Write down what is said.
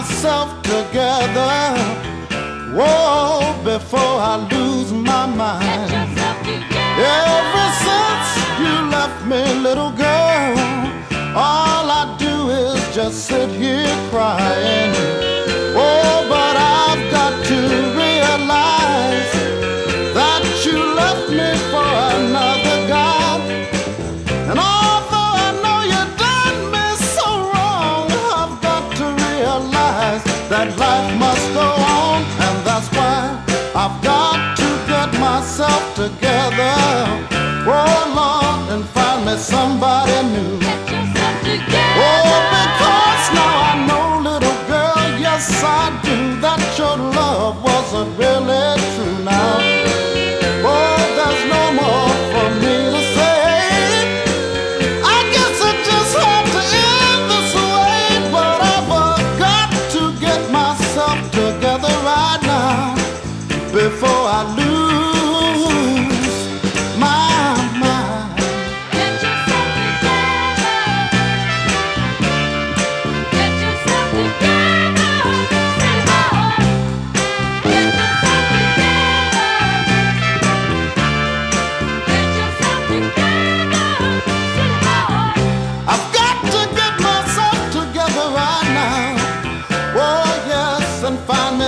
myself together. Whoa, before I lose my mind. Ever since you left me, little girl, all I do is just say. and life must go on, and that's why I've got to get myself together. Oh Lord, and find me somebody new.